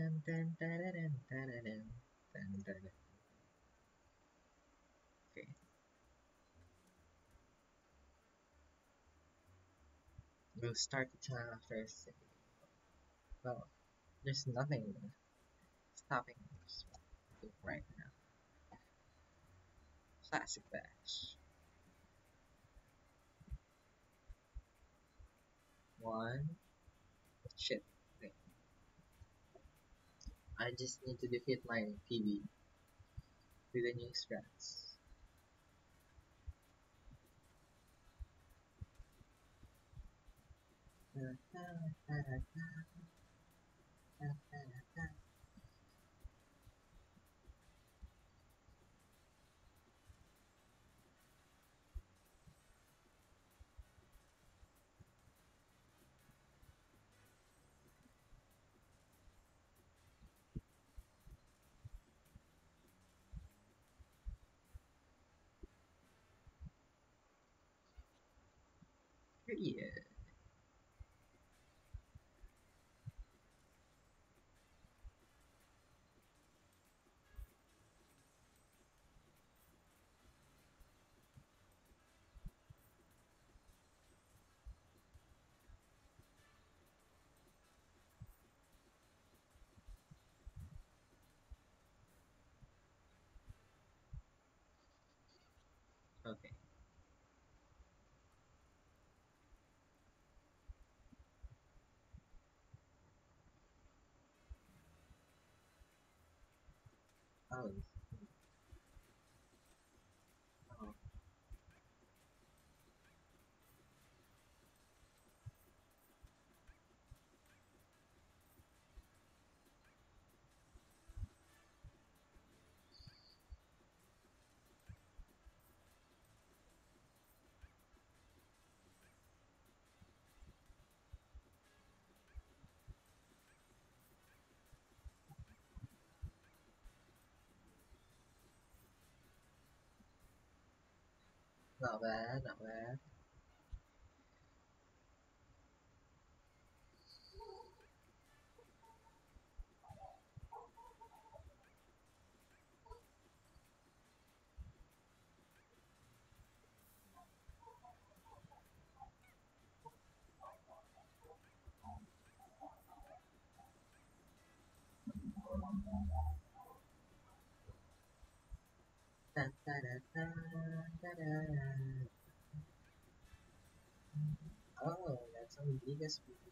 dun, dun, dun. We'll start the time after. Well, there's nothing stopping us right now. Classic batch. One. Shit. I just need to defeat my PB with the new strats. Uh uh uh. year Oh. ngỏ bé nặng bé. oh, that's how we do.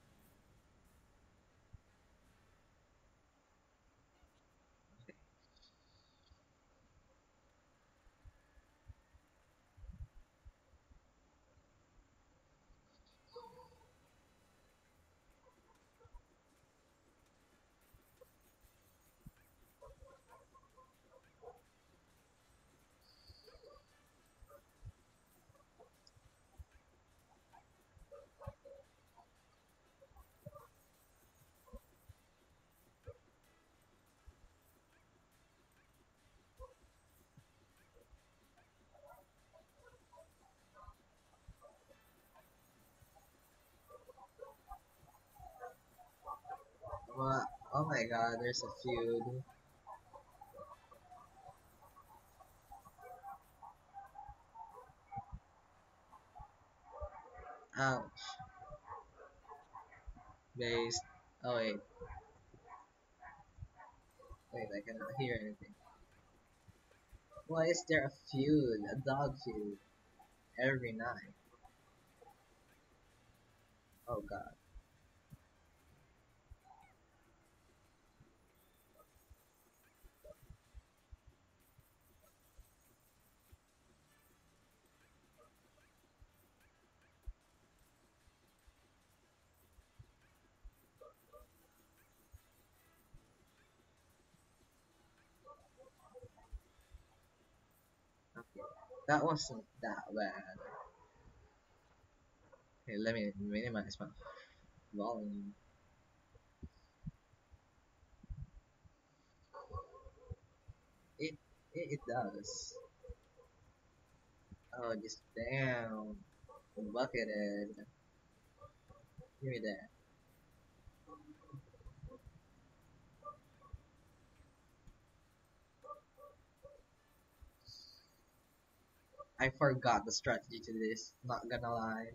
What? Oh my god, there's a feud. Ouch. Based. Oh wait. Wait, I cannot hear anything. Why is there a feud? A dog feud. Every night. Oh god. That wasn't that bad. Okay, let me minimize my volume. It it, it does. Oh, just damn. Bucketed. Give me that. I forgot the strategy to this, not gonna lie.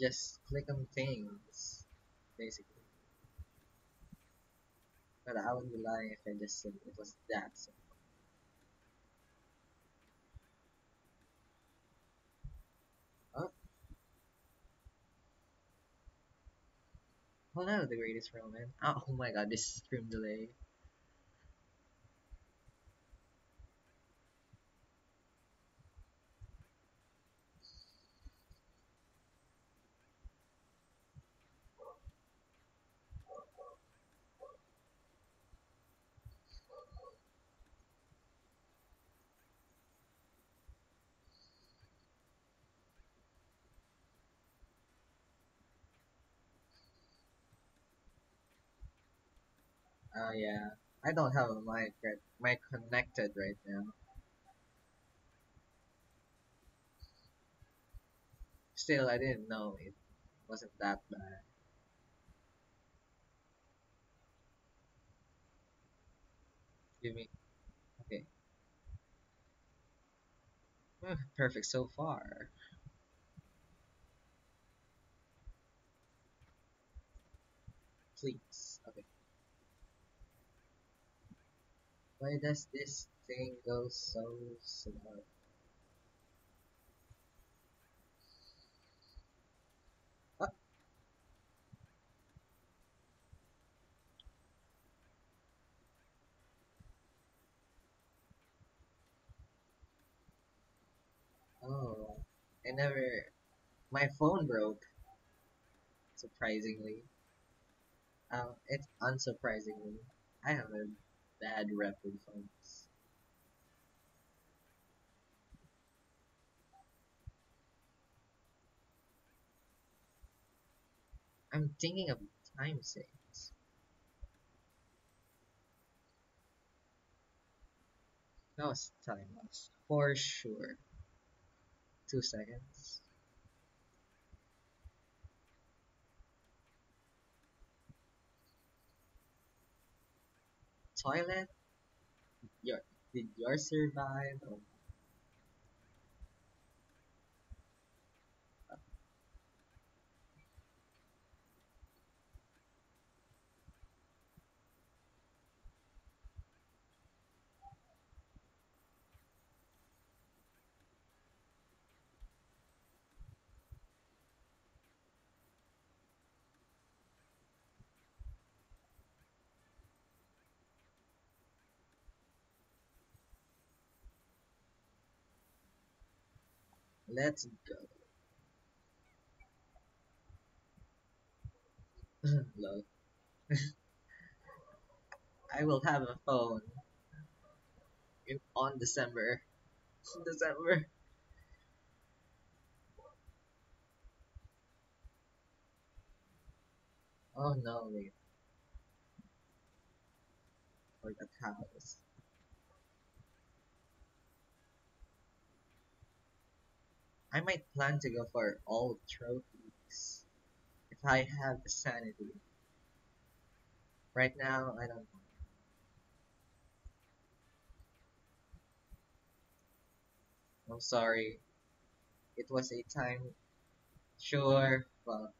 Just click on things, basically. But I would be lying if I just said it was that simple. Oh. Oh no, the greatest Roman. Oh, oh my god, this stream delay. Oh yeah. I don't have a mic right mic connected right now. Still I didn't know it wasn't that bad. Give me okay. Perfect so far. Please. Okay. Why does this thing go so slow? Ah, oh, I never. My phone broke. Surprisingly. Um, it's unsurprisingly. I have a bad rep phones. I'm thinking of time saves. That was time loss. For sure. Two seconds. Toilet? Your did yours survive? Oh. Let's go. I will have a phone in on December. December. Oh no, wait. For the house. I might plan to go for all trophies if I have the sanity. Right now, I don't know. I'm sorry. It was a time. Sure. Fuck.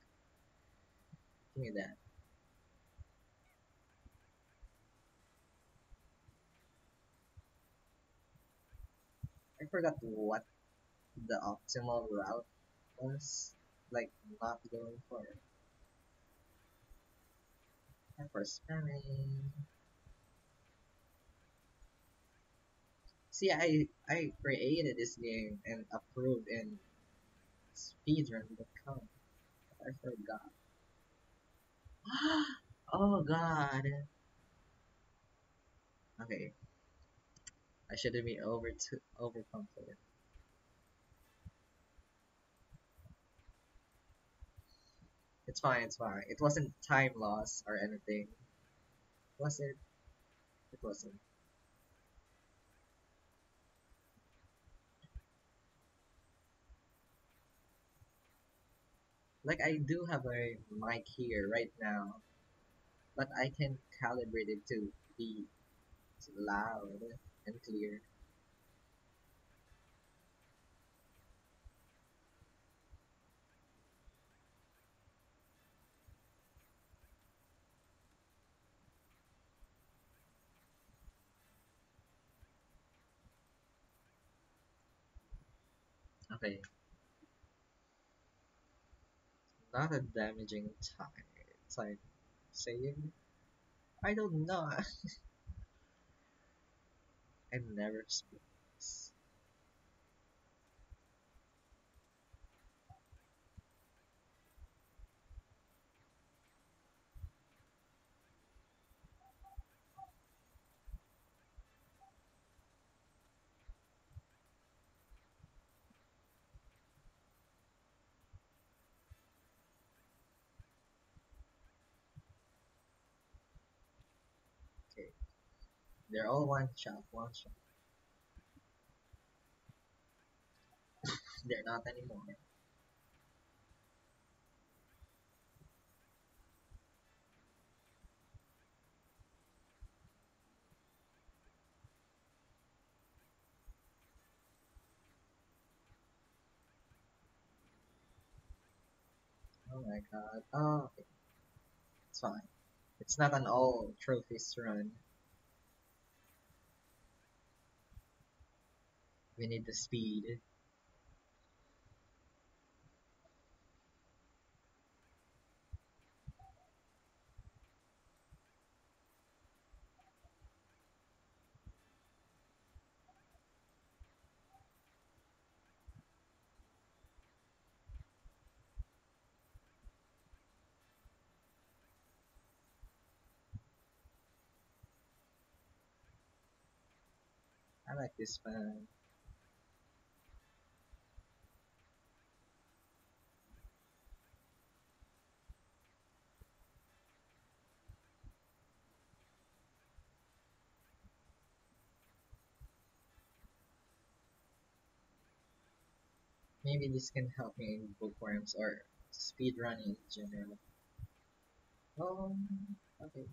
Give me that. I forgot what the optimal route was. Like, not going for it. And for spamming. See, I I created this game and approved in speedrun.com. I forgot. oh god. Okay, I shouldn't be over too overconfident. It's fine, it's fine. It wasn't time loss or anything. Was it? It wasn't. Like I do have a mic here right now, but I can calibrate it to be loud and clear. Not a damaging time. It's like saying, I don't know. I never speak. this. Okay, they're all one shot, one shot. They're not anymore. Oh my god. Oh, okay. It's fine. It's not an all trophies run. We need the speed. I like this fan. Maybe this can help me in bookworms or speed running in general. Oh, okay.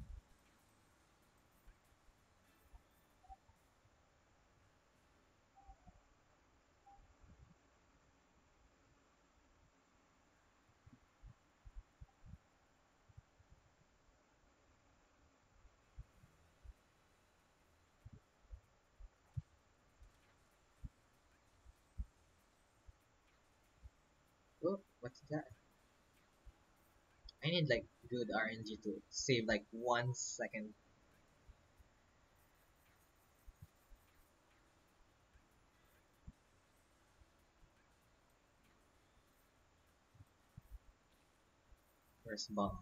Oh, what's that? I need like good RNG to save like one second. First bomb.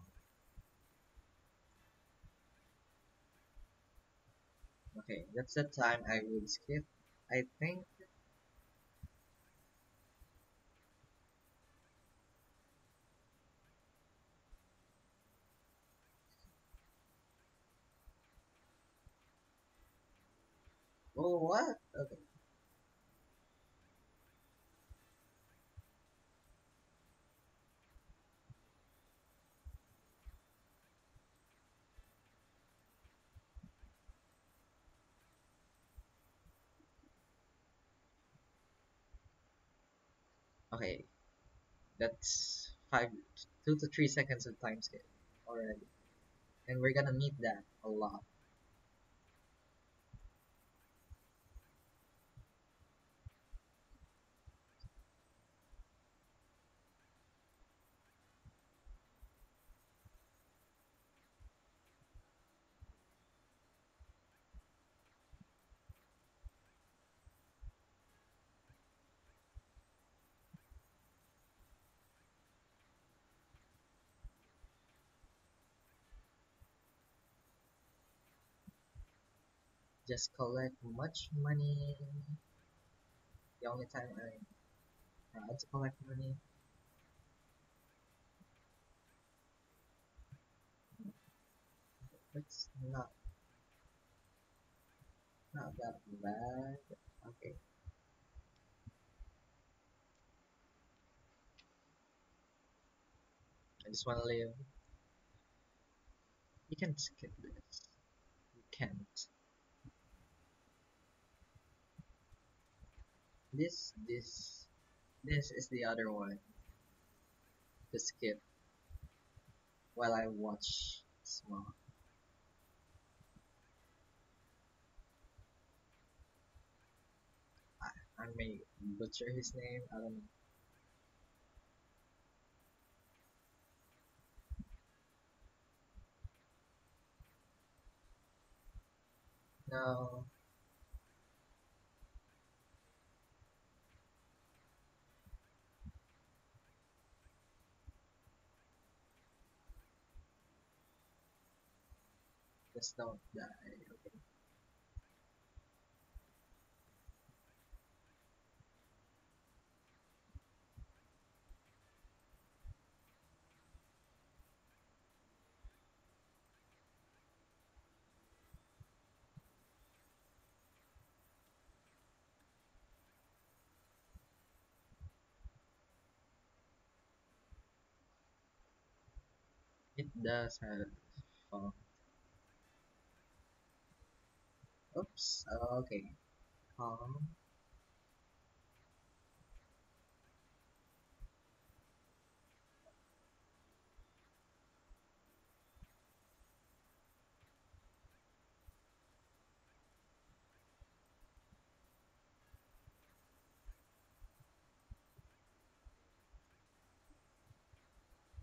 Okay, that's the time I would skip. I think. Oh, what? Okay. Okay, that's five, two to three seconds of time skip already, and we're gonna need that a lot. Just collect much money. The only time I had to collect money. It's not not that bad. Okay. I just wanna live. You can skip this. You can't. This, this, this is the other one. To skip while I watch small. I, I may butcher his name. I don't know. No, Okay. It does have fun. Oops. Okay. Um.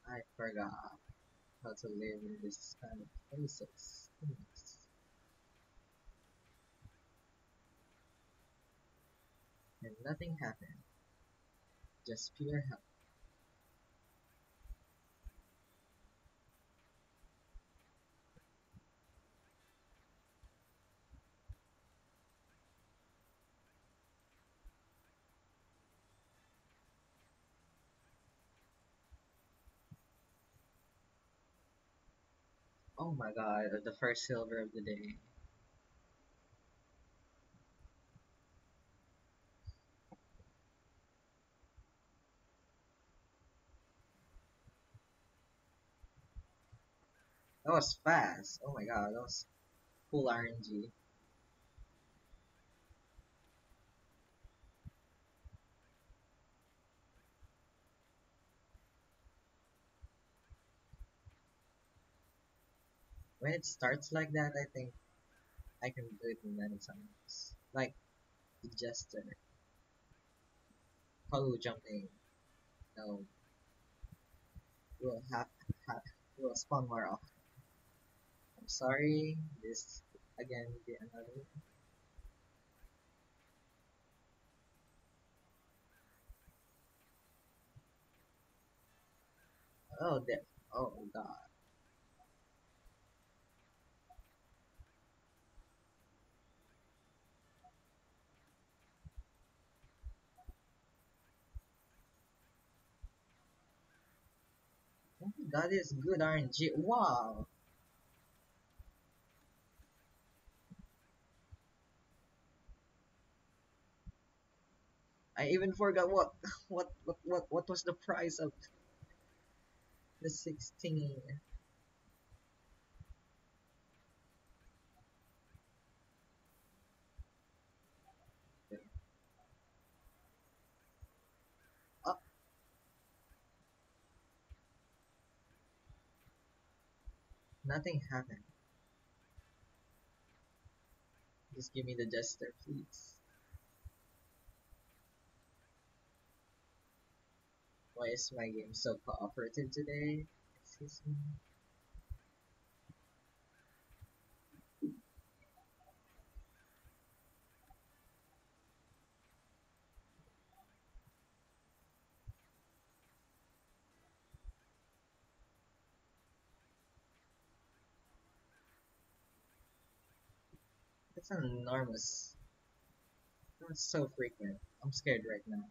I forgot how to live in this kind of places. And nothing happened. Just pure hell. Oh my god, the first silver of the day. That was fast. Oh my god, that was cool RNG. When it starts like that, I think I can do it in many times. Like the Jester, Hollow jumping. No, we'll have, have we'll spawn more often. I'm sorry, this again will be another. Oh, that. Oh god. Oh, that is good RNG. Wow. I even forgot what what what what, what was the price of the 16. Oh, nothing happened. Just give me the jester, please. Why is my game so cooperative today? Excuse me. That's enormous. That's so frequent. I'm scared right now.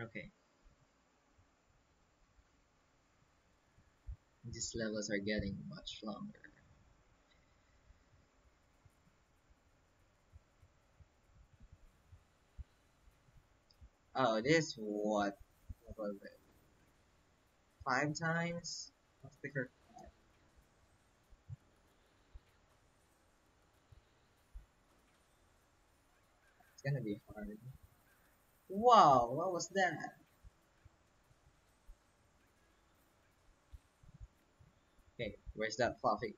Okay. These levels are getting much longer. Oh, this what was it? Five times? Let's pick her. It's gonna be hard. Wow, what was that? Okay, where's that fluffy?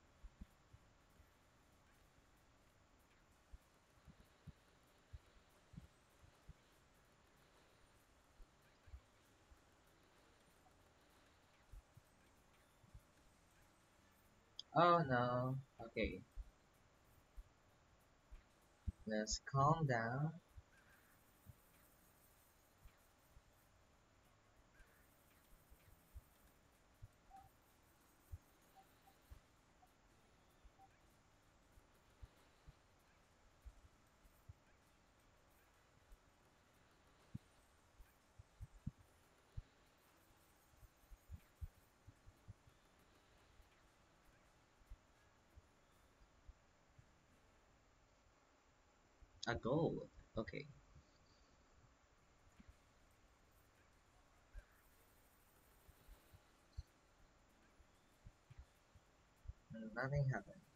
Oh no. Okay. Let's calm down. Gold. Okay. Nothing happened.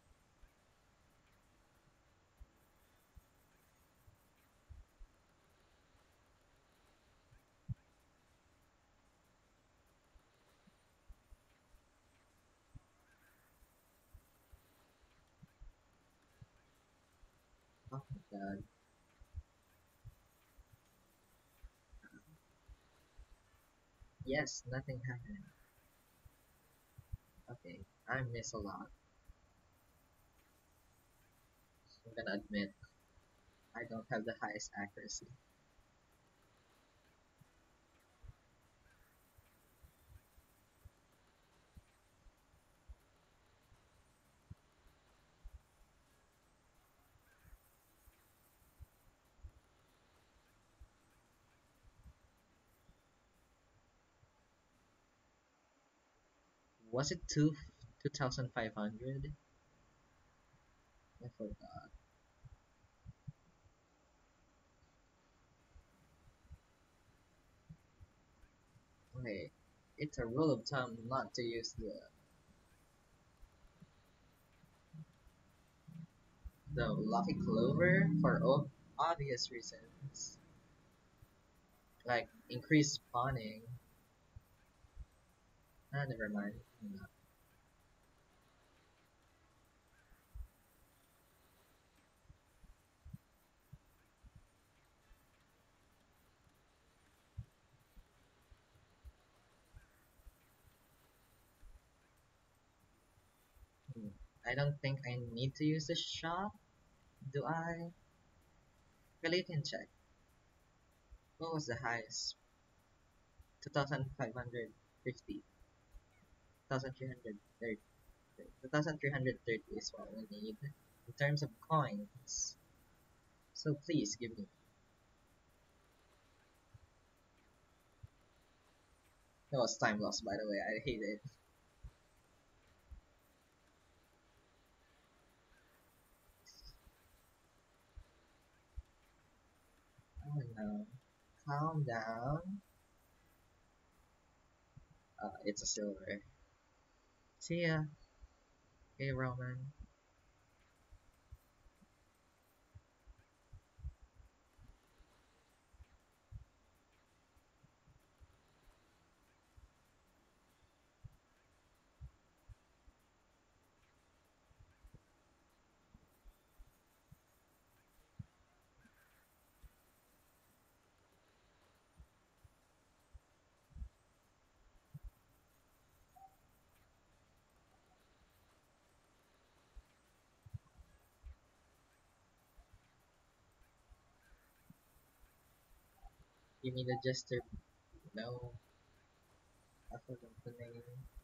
Oh god. Yes, nothing happened. Okay, I miss a lot. I'm gonna admit, I don't have the highest accuracy. Was it two two thousand five hundred? I forgot. Okay, it's a rule of thumb not to use the the lucky clover for obvious reasons, like increased spawning. Ah, never mind. Hmm. I don't think I need to use the shop. Do I? Well, you can check. What was the highest? 2550. 2330. 2330 is what we need in terms of coins. So please give me. That was time loss by the way, I hate it. Oh no. Calm down. Uh, it's a silver. See ya. Hey Roman. Give me the jester. No. I forgot the name.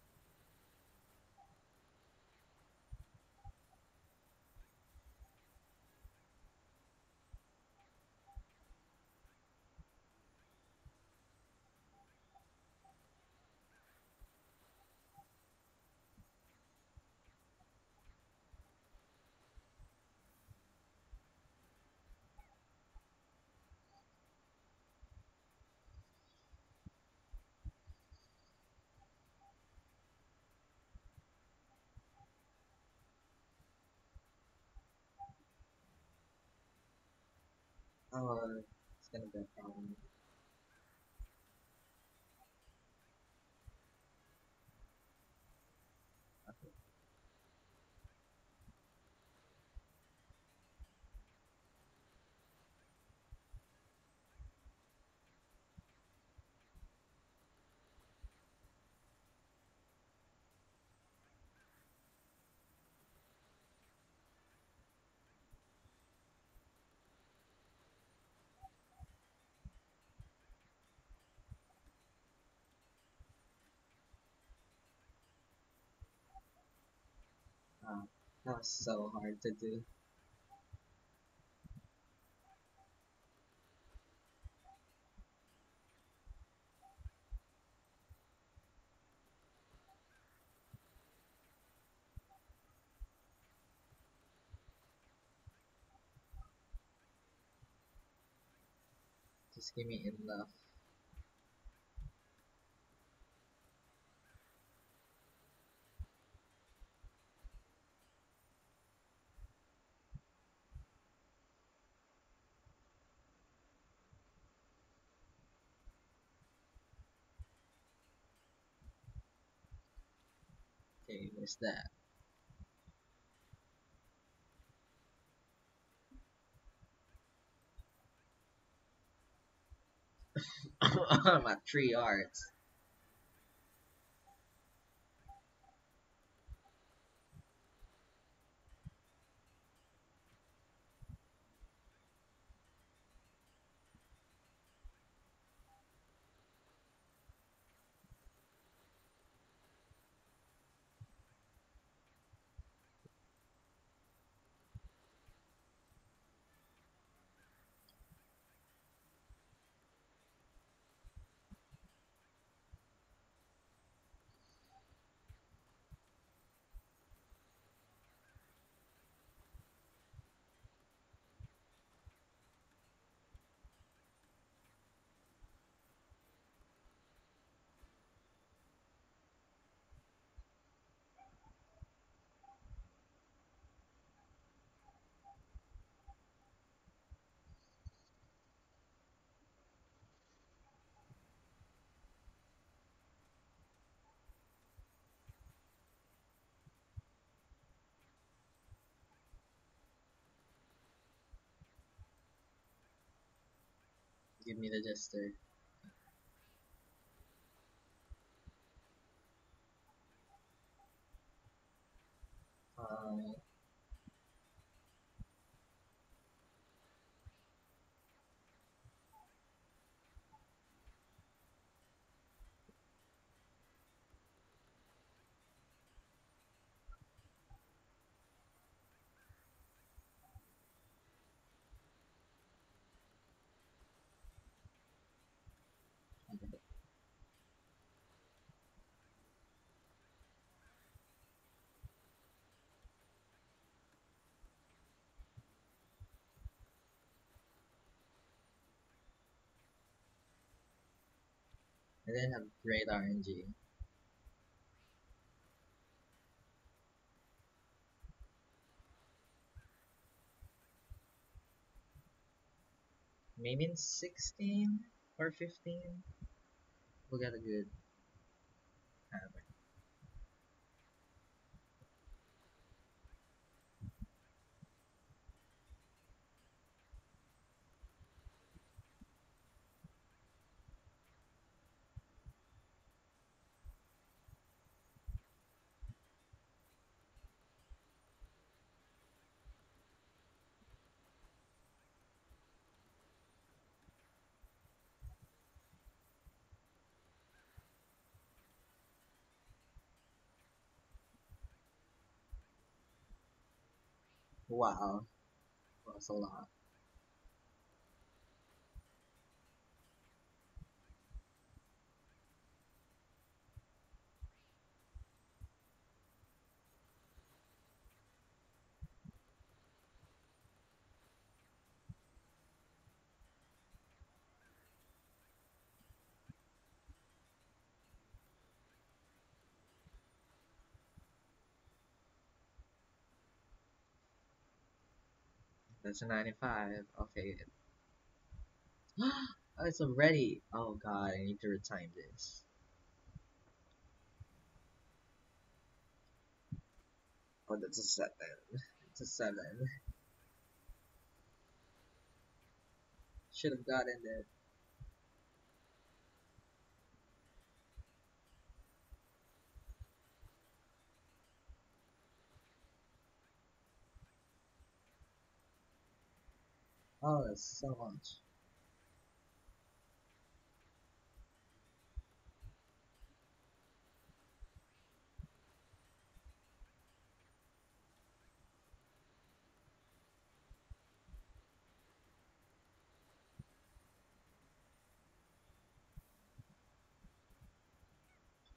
Oh, it's gonna be a problem. That was so hard to do. Just give me enough. Where's that? Oh, I'm at three. Give me the jester. I didn't have great RNG. Maybe in 16 or 15, we'll get a good hammer. Wow, that's a lot. That's a 95. Okay, oh, it's already. Oh god, I need to retime this. Oh, that's a seven. It's a seven. Should have gotten it. Oh, that's so much.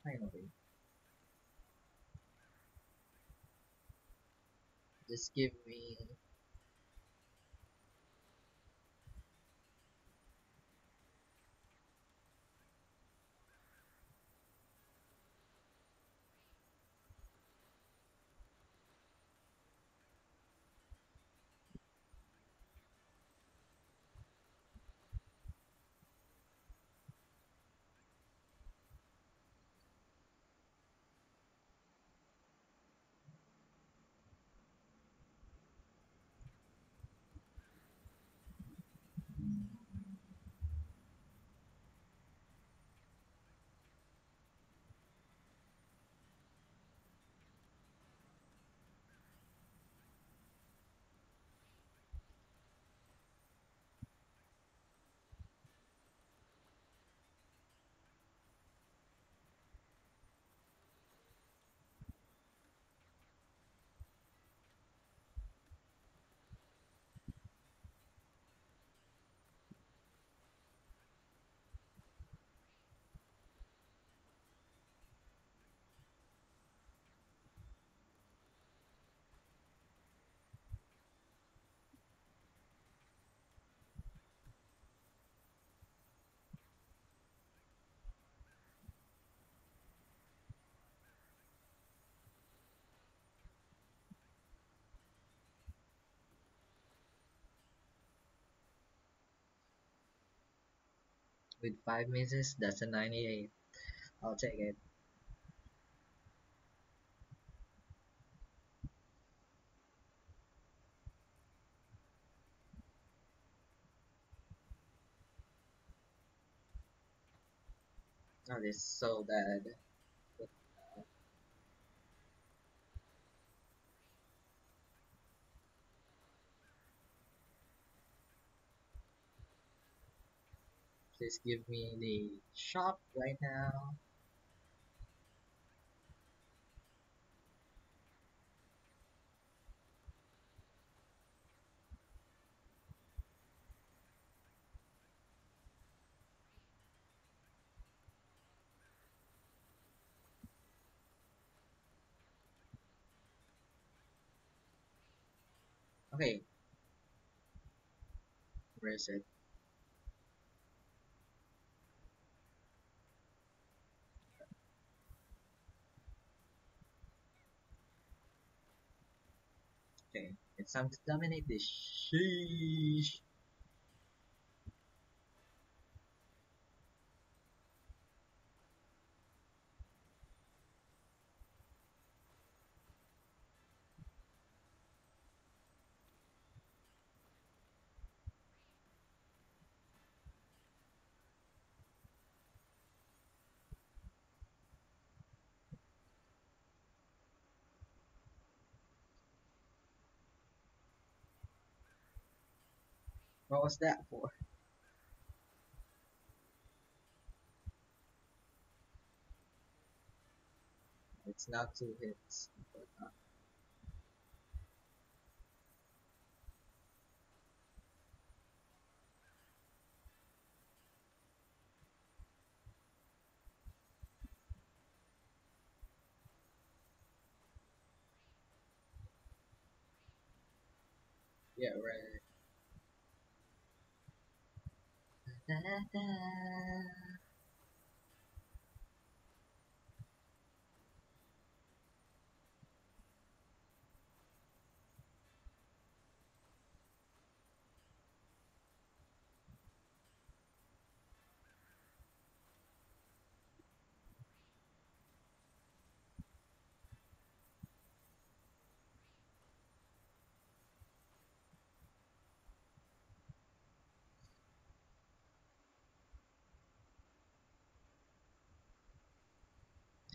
Finally. Just give me with five misses. That's a 98. I'll take it. Oh, this is so bad. Please give me the shop right now. Okay. Where is it? Okay, it's time to dominate this. Sheesh. Was that for? It's not two hits, but uh, yeah, right. Da, da, da.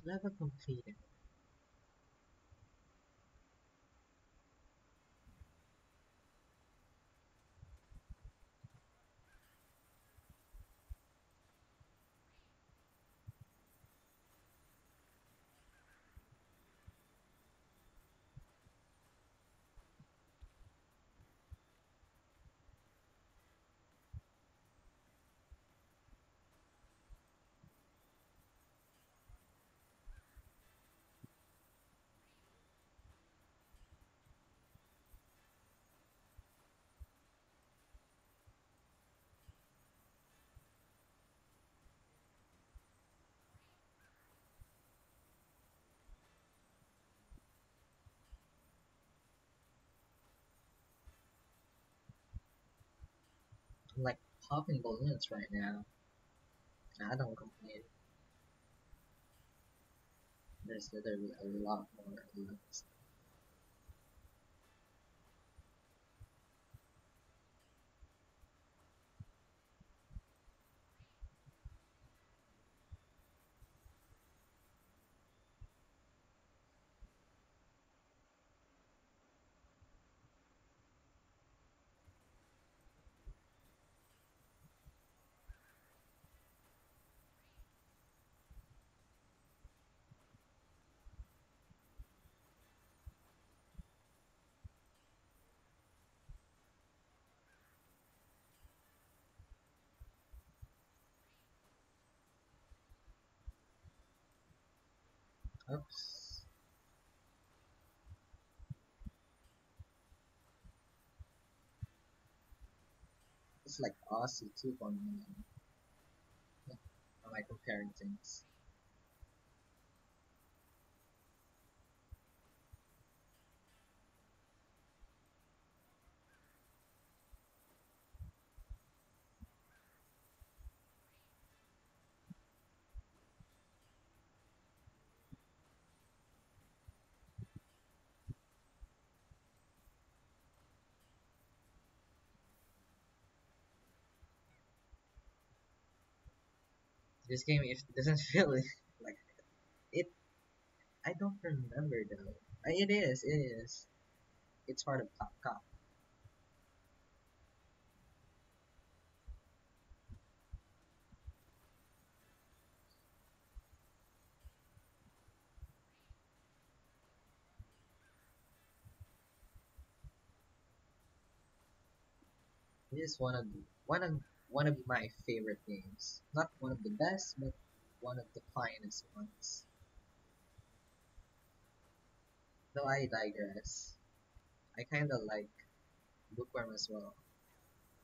Level completed. I'm like popping balloons right now. I don't complain. There's literally a lot more balloons. Oops. It's like Aussie 2.9. Am I comparing things? This game if doesn't feel like it. I don't remember though. It is. It is. It's part of Top Cop. It is one of the, one of one of my favorite games. Not one of the best, but one of the finest ones. Though I digress. I kinda like Bookworm as well.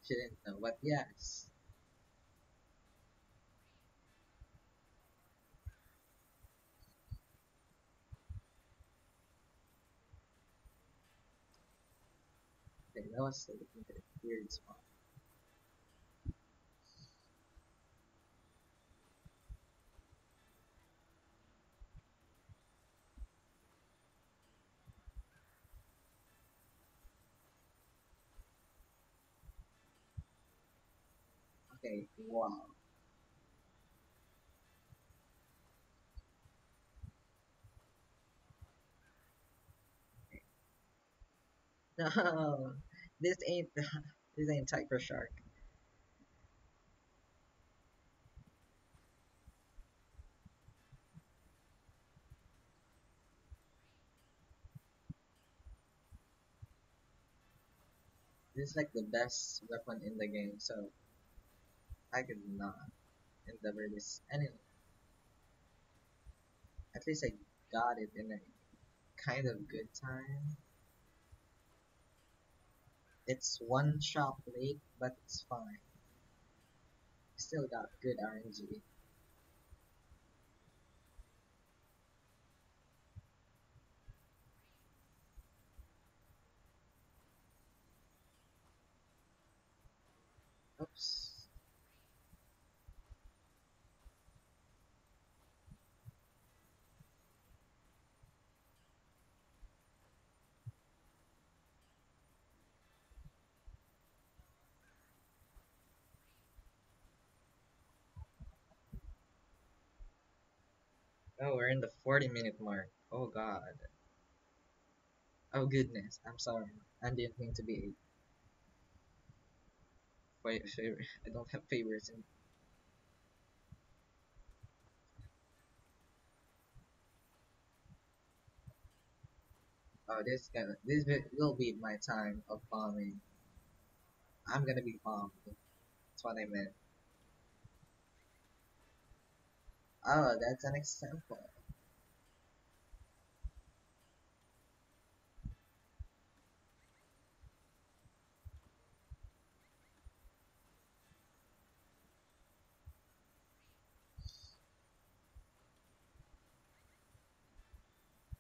Shouldn't know, but yes. Okay, that was a weird spot. No, this ain't this ain't Tiger Shark. This is like the best weapon in the game, so I could not endeavor this anyway. At least I got it in a kind of good time. It's one shot late, but it's fine. Still got good RNG. Oops. Oh, we're in the 40 minute mark. Oh god. Oh goodness, I'm sorry. I didn't mean to be favor. I don't have favors in Oh, this gonna this will be my time of bombing. I'm gonna be bombed. That's what I meant. Oh, that's an example.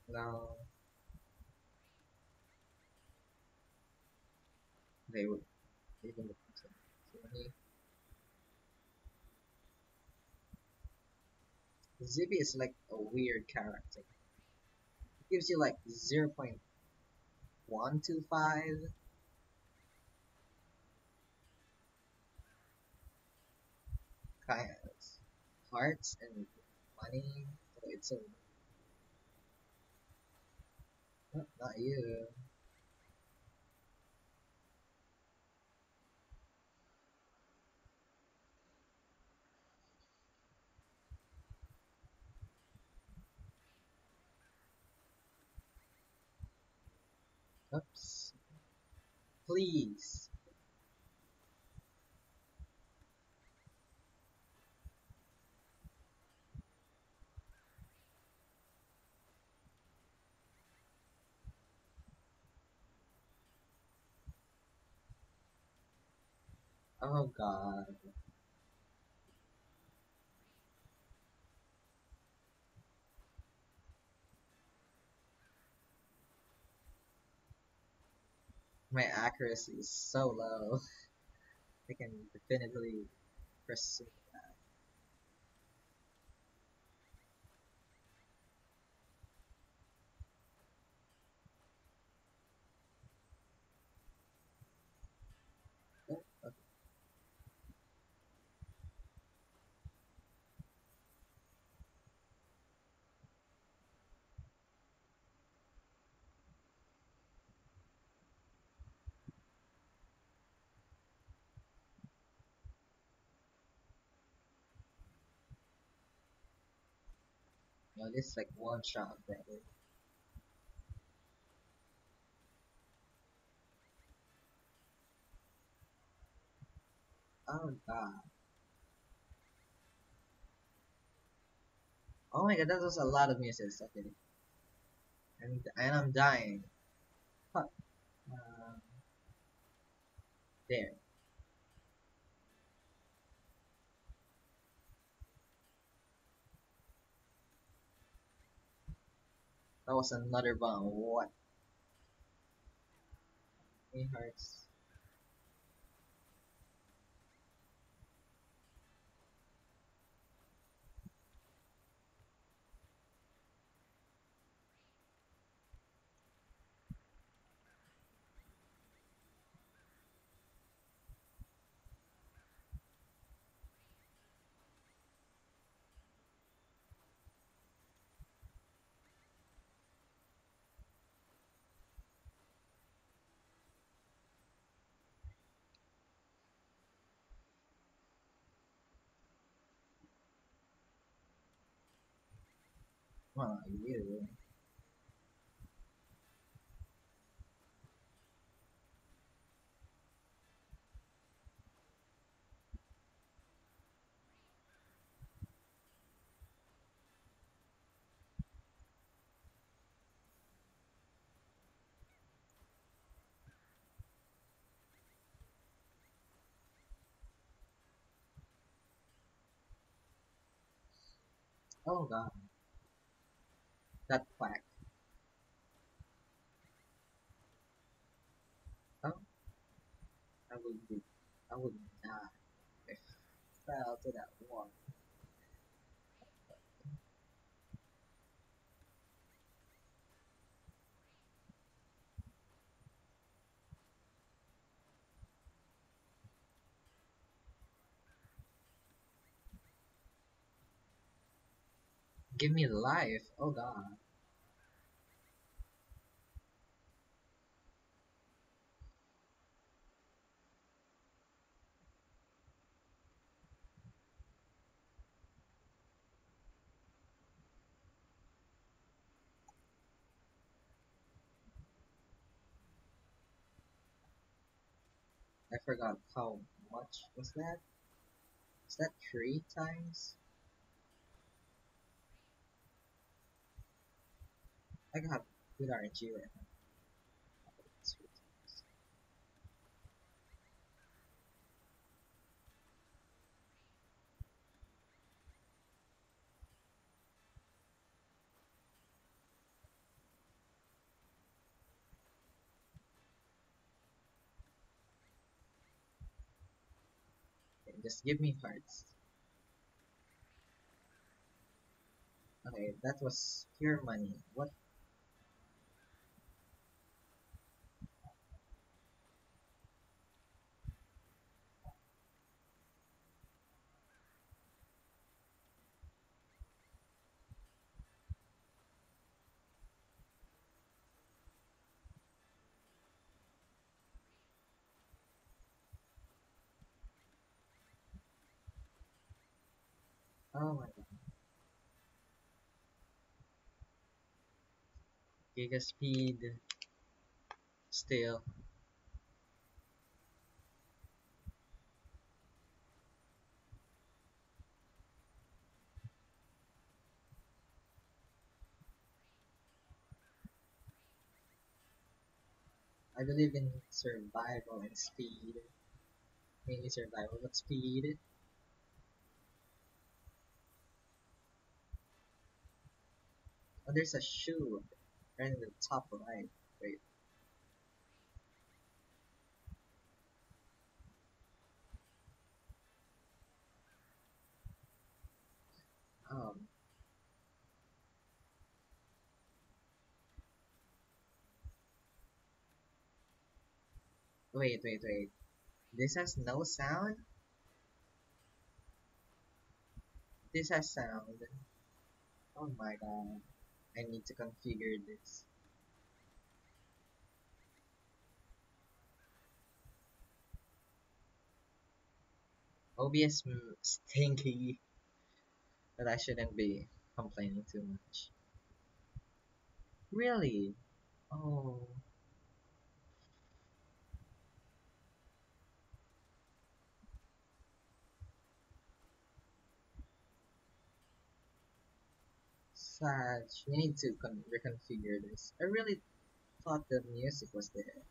No, they would even look at me. Zippy is like a weird character. Gives you like 0 0.125 kind of hearts and money. So it's a not you. Oops. Please. Oh god. My accuracy is so low. I can definitively pursue No, this is like one shot, brother. Oh god. Oh my god, that was a lot of misses. Okay. And, and I'm dying. Fuck. Um, there. That was another bomb. What? It hurts. Oh god. That quack. Oh, I would be, I would die if I fell to that one. Give me life. Oh god. I forgot how much was that? Is that three times? I got good RNG right now. Just give me hearts. Okay, that was pure money. What? My. Giga speed. Still. I believe in survival and speed. Mainly survival, but speed. Oh, there's a shoe right in the top right. Wait. Um. Wait, wait, wait. This has no sound? This has sound. Oh my god. I need to configure this. OBS stinky, but I shouldn't be complaining too much. Really? Oh. Such. We need to con- reconfigure this. I really thought the music was there.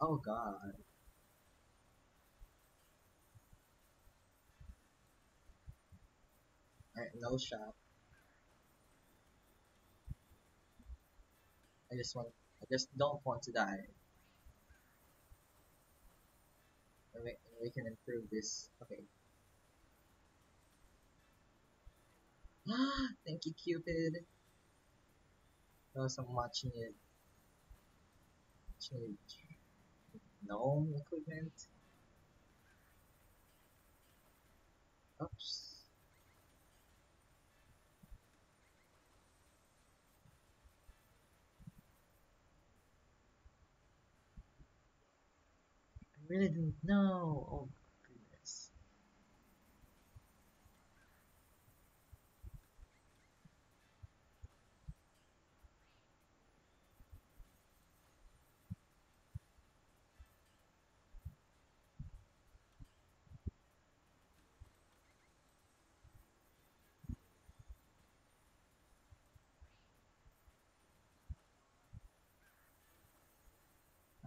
Oh god. Alright, no shop. I just want I just don't want to die. And we, and we can improve this. Okay. Thank you, Cupid. Some much needed. Much needed gnome equipment. Oops. I really didn't know. Oh goodness.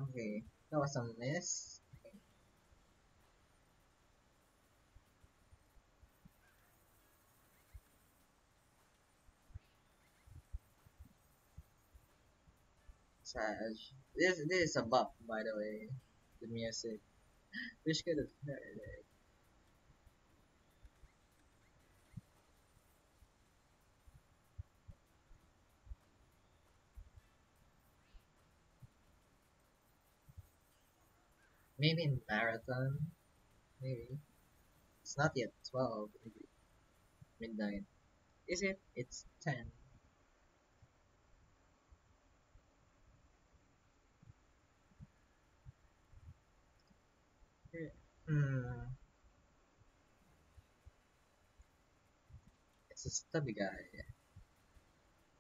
Okay, that was a miss. This this is a buff by the way. The music. Which could have heard it. Maybe in marathon? Maybe. It's not yet 12, maybe. Midnight. Is it? It's 10. It's a stubby guy.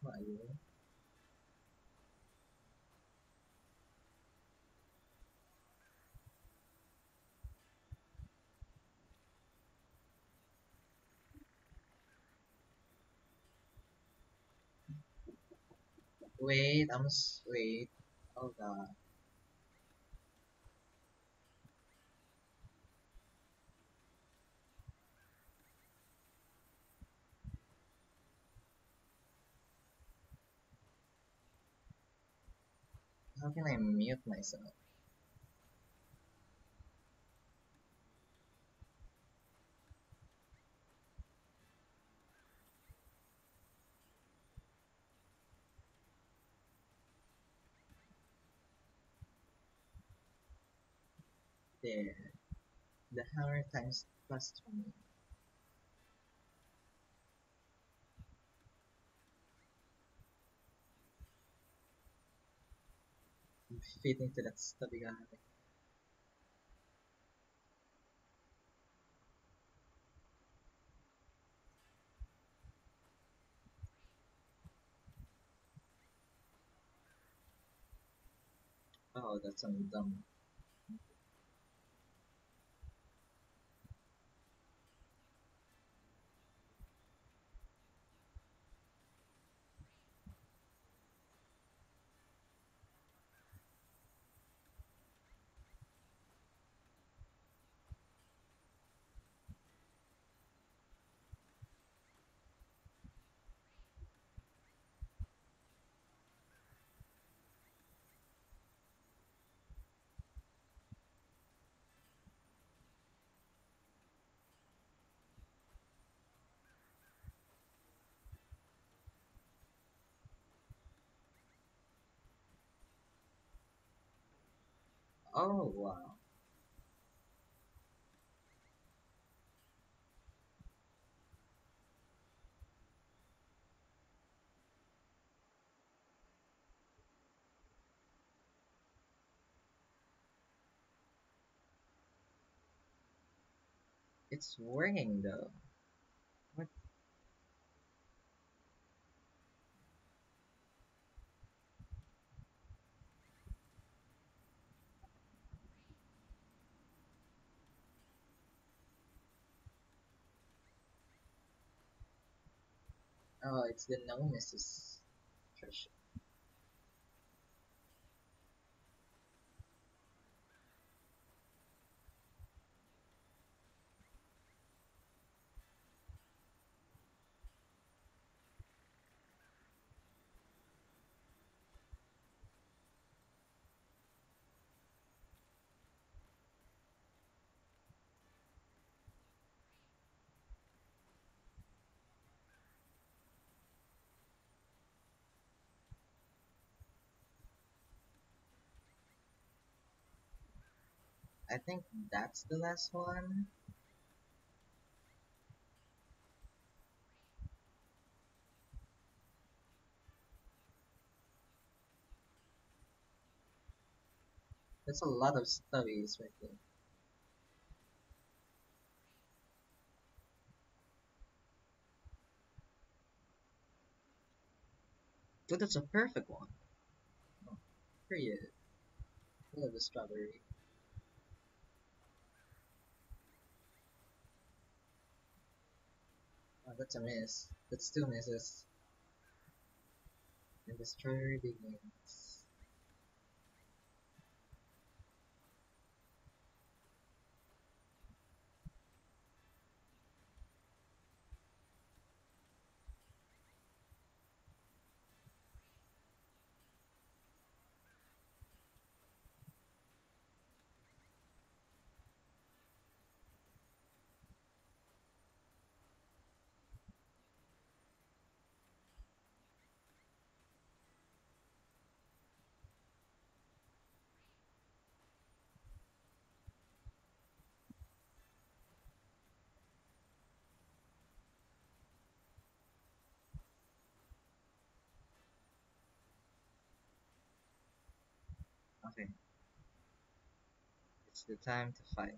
What are you? Wait, I'm wait. Oh god. How can I mute myself? There. The hammer times plus 20. Fit into that stubby guy. Oh, that's some dumb. Oh, wow. It's working though. Oh, it's the Nemesis treasure. I think that's the last one. That's a lot of stubbies right there. But that's a perfect one. Oh, period. I love the strawberry. Oh, that's a miss. That's two misses. And the story begins. Okay. It's the time to fight.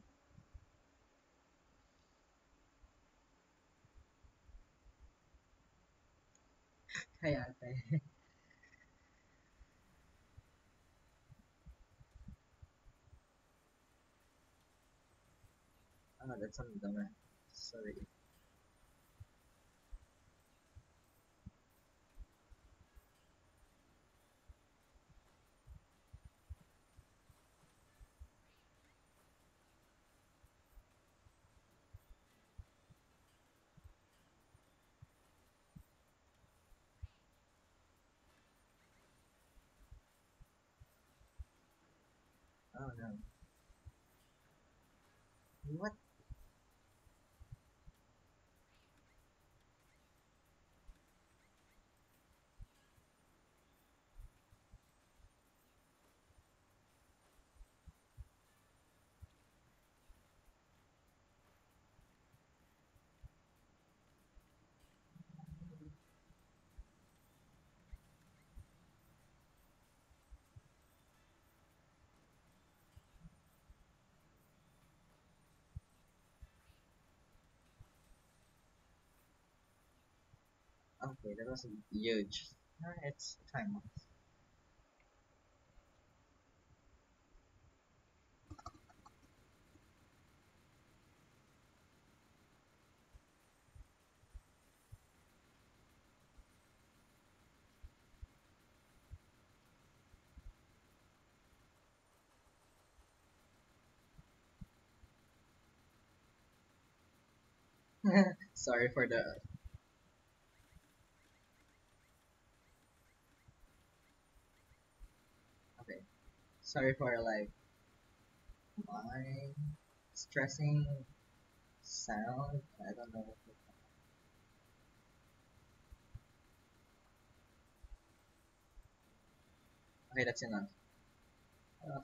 Kaya ate. Ah, that's ang dami. Sorry. Oh no. What? Okay, that was huge. It's time off. Sorry for the Sorry for like my stressing sound. I don't know. Okay, that's enough. Uh,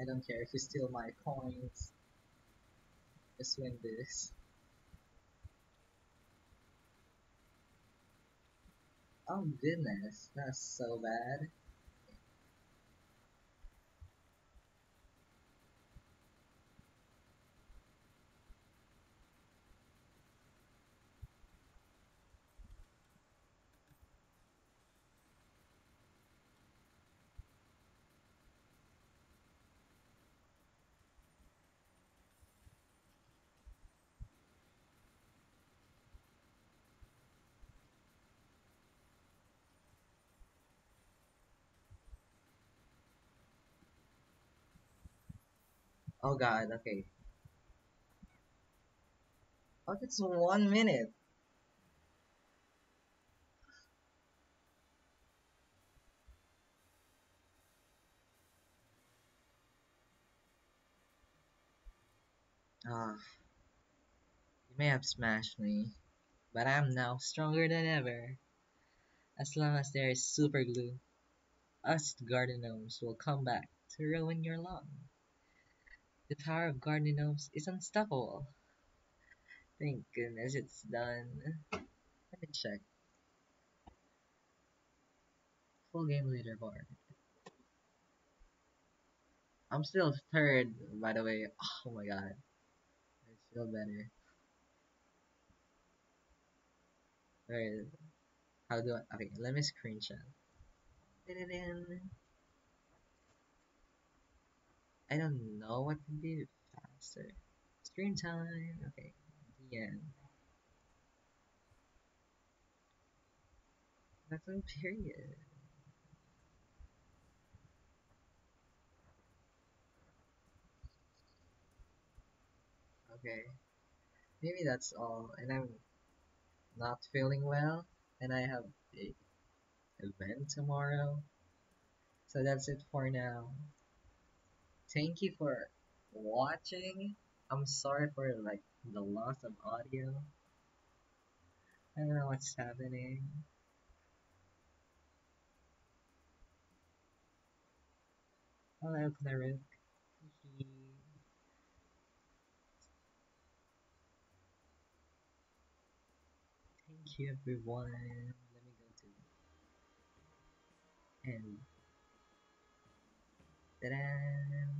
I don't care if you steal my coins. Just win this. Oh goodness, that's so bad. Oh god, okay. Oh, that's one minute. Ah, you may have smashed me, but I'm now stronger than ever. As long as there is super glue, us garden gnomes will come back to ruin your lawn. The power of garden gnomes is unstoppable. Thank goodness it's done. Let me check. Full game leaderboard. I'm still third, by the way. Oh my god. I feel better. Alright, how do I? Okay, let me screenshot. I don't know what to do faster. Screen time. Okay, the end. That's a period. Okay, maybe that's all. And I'm not feeling well, and I have a event tomorrow. So that's it for now. Thank you for watching. I'm sorry for like the loss of audio. I don't know what's happening. Oh, Hello, Claruk. Thank you, everyone. Let me go to and ta-da,